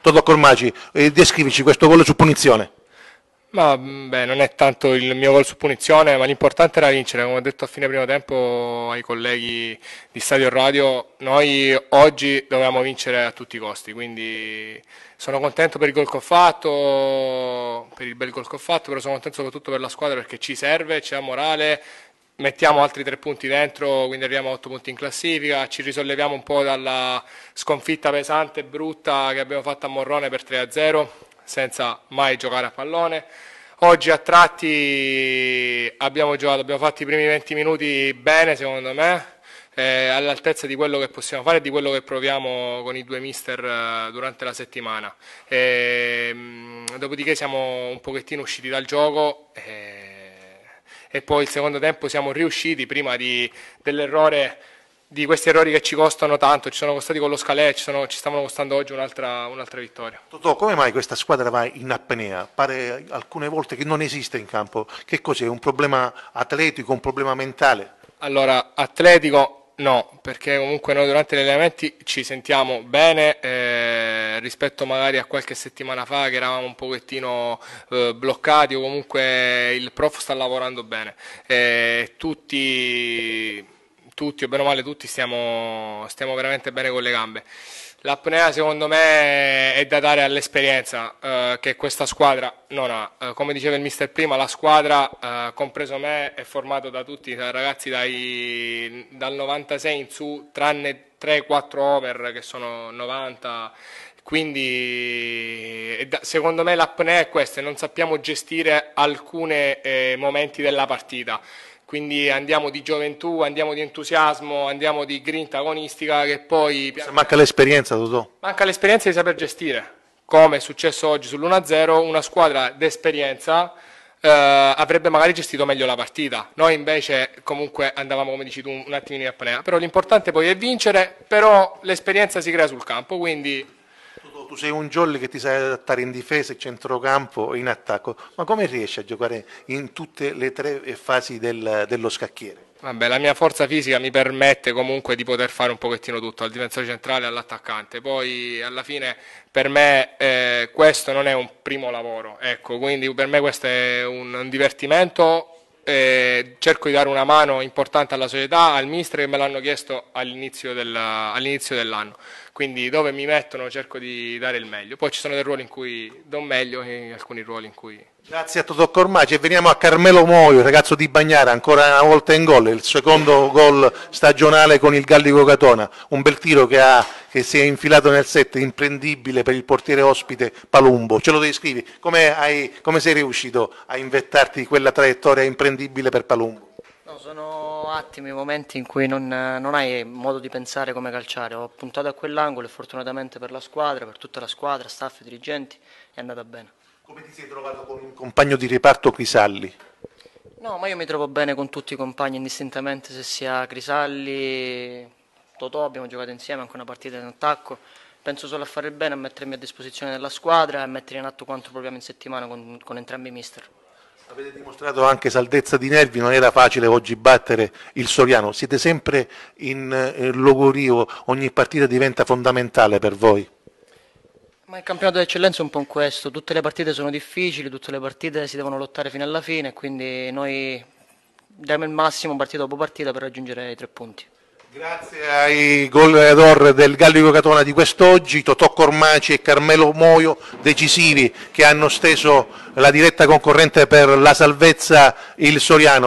Totò Cormaci, eh, descrivici questo gol su punizione. Ma beh, non è tanto il mio gol su punizione, ma l'importante era vincere. Come ho detto a fine primo tempo ai colleghi di Stadio Radio, noi oggi dovevamo vincere a tutti i costi, quindi sono contento per il gol che ho fatto, per il bel gol che ho fatto, però sono contento soprattutto per la squadra perché ci serve, c'è morale, mettiamo altri tre punti dentro, quindi arriviamo a otto punti in classifica, ci risolleviamo un po' dalla sconfitta pesante e brutta che abbiamo fatto a Morrone per 3-0, senza mai giocare a pallone. Oggi a tratti abbiamo giocato, abbiamo fatto i primi 20 minuti bene secondo me, eh, all'altezza di quello che possiamo fare e di quello che proviamo con i due mister eh, durante la settimana. E, ehm, mh, dopodiché siamo un pochettino usciti dal gioco. Eh, e poi il secondo tempo siamo riusciti prima di, dell'errore di questi errori che ci costano tanto, ci sono costati con lo Scalè, ci, sono, ci stavano costando oggi un'altra, un'altra vittoria. Totò, come mai questa squadra va in apnea? Pare alcune volte che non esiste in campo. Che cos'è? Un problema atletico, un problema mentale? Allora, atletico No, perché comunque noi durante gli allenamenti ci sentiamo bene eh, rispetto magari a qualche settimana fa che eravamo un pochettino eh, bloccati o comunque il prof sta lavorando bene. Eh, tutti, tutti, o bene o male tutti, stiamo, stiamo veramente bene con le gambe. L'apnea secondo me è da dare all'esperienza eh, che questa squadra non ha. Eh, come diceva il mister prima, la squadra, eh, compreso me, è formata da tutti i ragazzi dai, dal 96 in su, tranne 3-4 over che sono 90 quindi secondo me l'apnea è questa, non sappiamo gestire alcuni eh, momenti della partita quindi andiamo di gioventù, andiamo di entusiasmo, andiamo di grinta agonistica che poi... Manca l'esperienza, Totò. Manca l'esperienza di saper gestire, come è successo oggi sull'1-0, una squadra d'esperienza eh, avrebbe magari gestito meglio la partita. Noi invece comunque andavamo, come dici tu, un attimino in apnea. Però l'importante poi è vincere, però l'esperienza si crea sul campo, quindi tu sei un jolly che ti sai adattare in difesa, in centrocampo in attacco, ma come riesci a giocare in tutte le tre fasi del, dello scacchiere? Vabbè, la mia forza fisica mi permette comunque di poter fare un pochettino tutto, al difensore centrale e all'attaccante. Poi alla fine per me eh, questo non è un primo lavoro, ecco, quindi per me questo è un, un divertimento. Eh, cerco di dare una mano importante alla società, al mister che me l'hanno chiesto all'inizio, del, all'inizio dell'anno quindi dove mi mettono cerco di dare il meglio. Poi ci sono dei ruoli in cui do meglio e alcuni ruoli in cui... Grazie a Totò Cormaci e veniamo a Carmelo Moio, ragazzo di Bagnara, ancora una volta in gol, il secondo gol stagionale con il Gallico Catona, un bel tiro che, ha, che si è infilato nel set, imprendibile per il portiere ospite Palumbo. Ce lo descrivi? Come, hai, come sei riuscito a invettarti quella traiettoria imprendibile per Palumbo? No, sono attimi, momenti in cui non, non, hai modo di pensare come calciare. Ho puntato a quell'angolo e fortunatamente per la squadra, per tutta la squadra, staff, dirigenti, è andata bene. Come ti sei trovato con un compagno di riparto Crisalli? No, ma io mi trovo bene con tutti i compagni, indistintamente se sia Crisalli, Totò, abbiamo giocato insieme anche una partita in attacco. Penso solo a fare il bene, a mettermi a disposizione della squadra e a mettere in atto quanto proviamo in settimana con, con entrambi i mister. Avete dimostrato anche saldezza di nervi, non era facile oggi battere il Soriano, siete sempre in, in logorio, ogni partita diventa fondamentale per voi. Ma il campionato d'eccellenza è un po' questo, tutte le partite sono difficili, tutte le partite si devono lottare fino alla fine, quindi noi diamo il massimo partita dopo partita per raggiungere i tre punti. Grazie ai goleador del Gallico Catona di quest'oggi, Totò Cormaci e Carmelo Moio, decisivi che hanno steso la diretta concorrente per la salvezza il Soriano.